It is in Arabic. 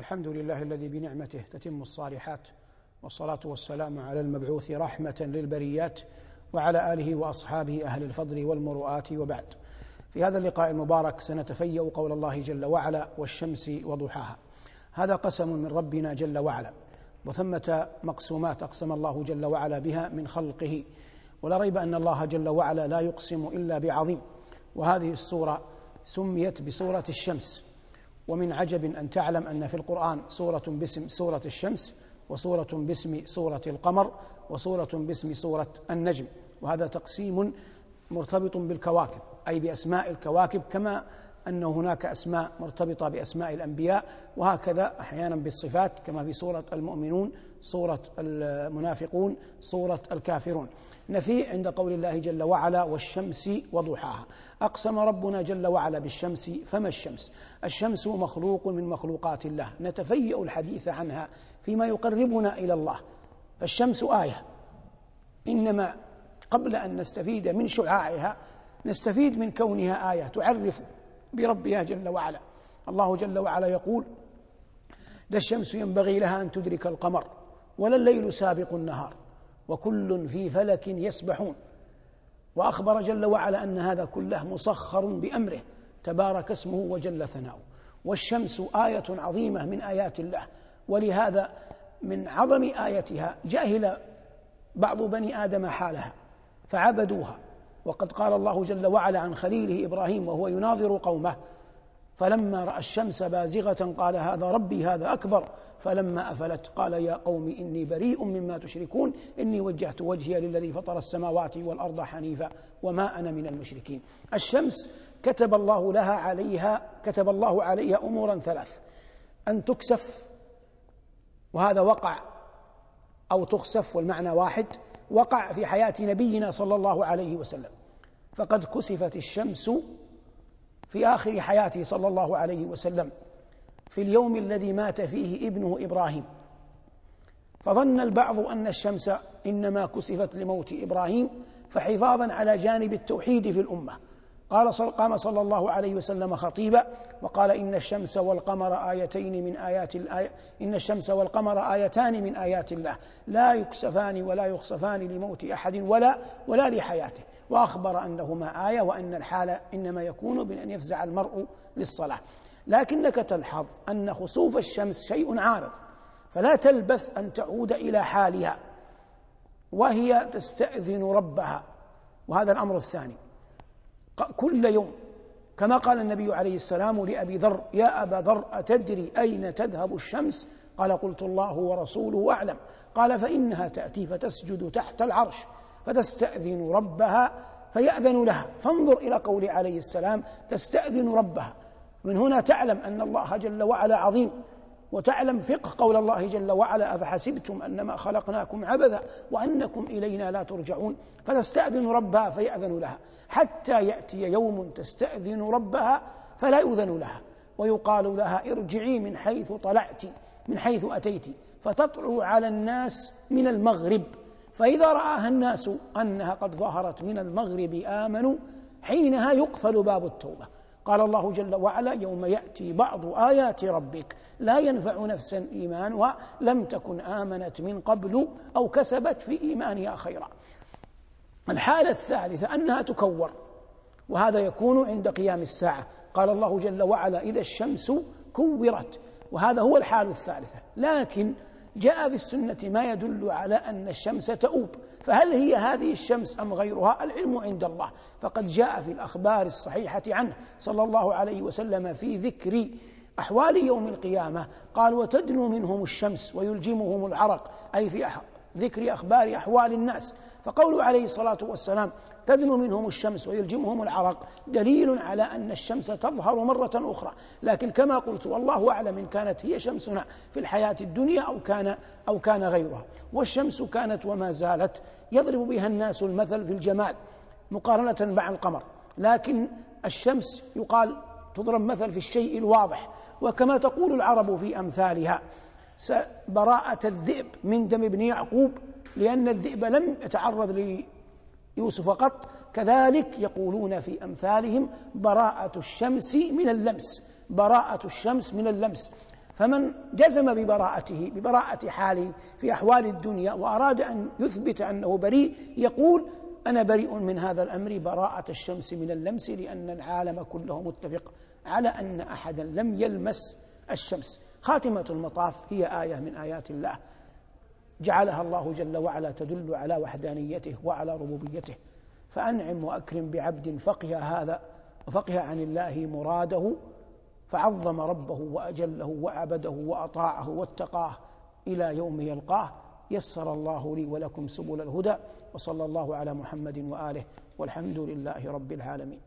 الحمد لله الذي بنعمته تتم الصالحات والصلاة والسلام على المبعوث رحمة للبريات وعلى آله وأصحابه أهل الفضل والمروءات وبعد. في هذا اللقاء المبارك سنتفيأ قول الله جل وعلا والشمس وضحاها هذا قسم من ربنا جل وعلا وثمة مقسومات أقسم الله جل وعلا بها من خلقه. ولا ريب أن الله جل وعلا لا يقسم إلا بعظيم. وهذه السورة سميت بسورة الشمس. ومن عجب أن تعلم أن في القرآن سورة باسم سورة الشمس وسورة باسم سورة القمر وسورة باسم سورة النجم. وهذا تقسيم مرتبط بالكواكب أي بأسماء الكواكب كما أن هناك أسماء مرتبطة بأسماء الأنبياء وهكذا أحيانا بالصفات كما في سورة المؤمنون سورة المنافقون سورة الكافرون. نفي عند قول الله جل وعلا والشمس وضحاها أقسم ربنا جل وعلا بالشمس فما الشمس؟ الشمس مخلوق من مخلوقات الله. نتفيأ الحديث عنها فيما يقربنا إلى الله. فالشمس آية. إنما قبل أن نستفيد من شعاعها نستفيد من كونها آية تعرف بربها جل وعلا. الله جل وعلا يقول لا الشمس ينبغي لها أن تدرك القمر ولا الليل سابق النهار وكل في فلك يسبحون. وأخبر جل وعلا أن هذا كله مسخر بأمره. تبارك اسمه وجل ثناؤه. والشمس آية عظيمة من آيات الله. ولهذا من عظم آيتها جاهل بعض بني آدم حالها فعبدوها. وقد قال الله جل وعلا عن خليله إبراهيم وهو يناظر قومه فلما رأى الشمس بازغة قال هذا ربي هذا أكبر فلما أفلت قال يا قوم إني بريء مما تشركون إني وجهت وجهي للذي فطر السماوات والأرض حنيفا وما أنا من المشركين. الشمس كتب الله لها عليها كتب الله عليها أمورا ثلاث أن تكسف وهذا وقع أو تخسف والمعنى واحد وقع في حياة نبينا صلى الله عليه وسلم. فقد كسفت الشمس في آخر حياته صلى الله عليه وسلم في اليوم الذي مات فيه ابنه إبراهيم. فظن البعض أن الشمس إنما كسفت لموت إبراهيم فحفاظا على جانب التوحيد في الأمة. قال صل قام صلى الله عليه وسلم خطيبا وقال إن الشمس والقمر آيتين من آيات الآية إن الشمس والقمر آيتان من آيات الله. لا يكسفان ولا يخسفان لموت أحد ولا ولا لحياته. وأخبر أنهما آية وأن الحال إنما يكون بأن يفزع المرء للصلاة. لكنك تلحظ أن خسوف الشمس شيء عارض. فلا تلبث أن تعود إلى حالها. وهي تستأذن ربها. وهذا الأمر الثاني. كل يوم. كما قال النبي عليه السلام لأبي ذر يا أبا ذر أتدري أين تذهب الشمس؟ قال قلت الله ورسوله أعلم. قال فإنها تأتي فتسجد تحت العرش فتستأذن ربها فيأذن لها. فانظر إلى قول عليه السلام تستأذن ربها. من هنا تعلم أن الله جل وعلا عظيم. وتعلم فقه قول الله جل وعلا أفحسبتم أنما خلقناكم عبثا وأنكم إلينا لا ترجعون؟ فتستاذن ربها فيأذن لها. حتى يأتي يوم تستأذن ربها فلا يؤذن لها. ويقال لها ارجعي من حيث طلعت من حيث أتيت. فتطلع على الناس من المغرب. فإذا رآها الناس أنها قد ظهرت من المغرب آمنوا. حينها يقفل باب التوبة. قال الله جل وعلا يوم يأتي بعض آيات ربك لا ينفع نفسا إيمانها لم تكن آمنت من قبل أو كسبت في إيمانها خيرا. الحالة الثالثة أنها تكور وهذا يكون عند قيام الساعة. قال الله جل وعلا إذا الشمس كورت وهذا هو الحال الثالثة. لكن جاء في السنة ما يدل على أن الشمس تؤوب. فهل هي هذه الشمس أم غيرها؟ العلم عند الله. فقد جاء في الأخبار الصحيحة عنه صلى الله عليه وسلم في ذكر أحوال يوم القيامة قال وتدنو منهم الشمس ويلجمهم العرق. أي في ذكر أخبار أحوال الناس. فقوله عليه الصلاة والسلام تدنو منهم الشمس ويلجمهم العرق. دليل على أن الشمس تظهر مرة أخرى. لكن كما قلت والله أعلم إن كانت هي شمسنا في الحياة الدنيا أو كان أو كان غيرها. والشمس كانت وما زالت يضرب بها الناس المثل في الجمال مقارنة مع القمر. لكن الشمس يقال تضرب مثل في الشيء الواضح. وكما تقول العرب في أمثالها براءة الذئب من دم ابن يعقوب لأن الذئب لم يتعرض ليوسف قط كذلك يقولون في أمثالهم براءة الشمس من اللمس براءة الشمس من اللمس. فمن جزم ببراءته ببراءة حاله في أحوال الدنيا وأراد أن يثبت أنه بريء يقول أنا بريء من هذا الأمر براءة الشمس من اللمس لأن العالم كله متفق على أن أحدا لم يلمس الشمس. خاتمة المطاف هي آية من آيات الله. جعلها الله جل وعلا تدل على وحدانيته وعلى ربوبيته. فأنعم وأكرم بعبد فقه هذا وفقه عن الله مراده فعظم ربه وأجله وعبده وأطاعه واتقاه إلى يوم يلقاه. يسر الله لي ولكم سبل الهدى وصلى الله على محمد وآله والحمد لله رب العالمين.